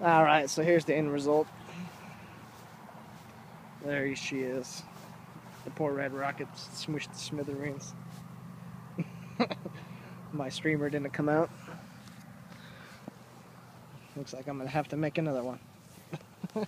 Alright, so here's the end result. There she is. The poor red rocket smushed the smithereens. My streamer didn't come out. Looks like I'm gonna have to make another one.